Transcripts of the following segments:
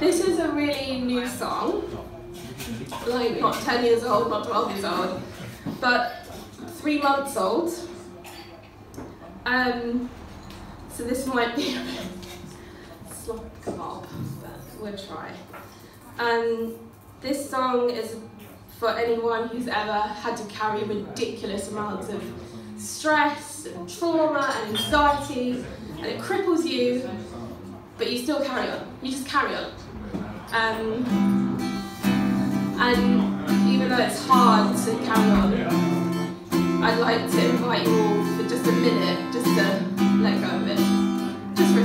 This is a really new song, like not 10 years old, not 12 years old, but three months old. Um, so this might be a bit slop kebab, but we'll try. Um, this song is for anyone who's ever had to carry ridiculous amounts of stress and trauma and anxiety, and it cripples you, but you still carry on. You just carry on. Um, and even though it's hard to carry on, I'd like to invite you all for just a minute, just to let go of it, just for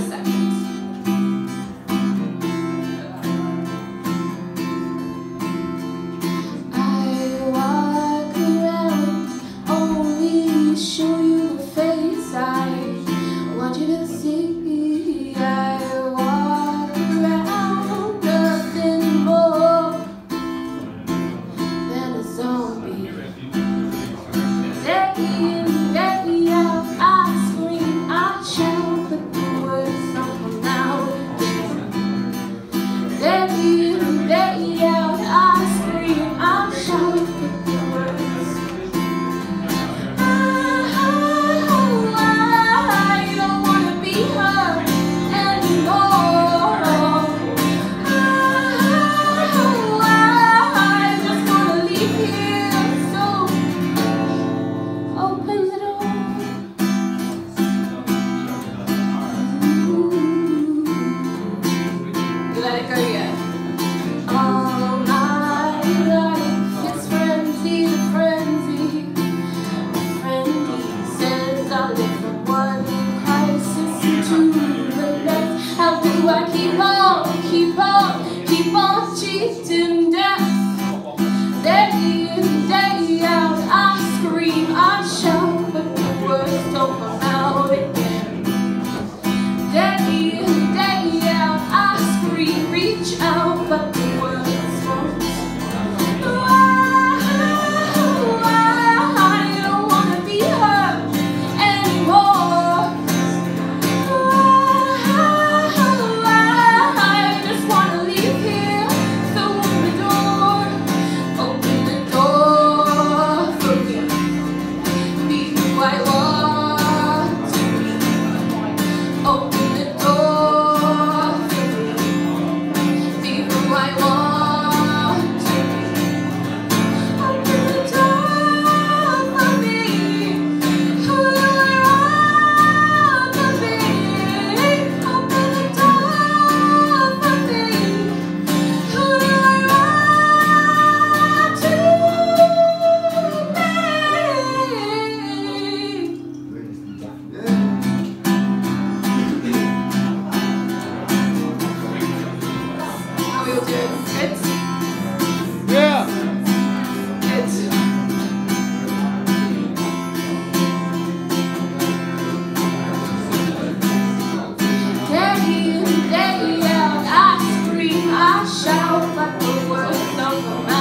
keep on, keep on, keep on cheating death? shout, but the world. Don't go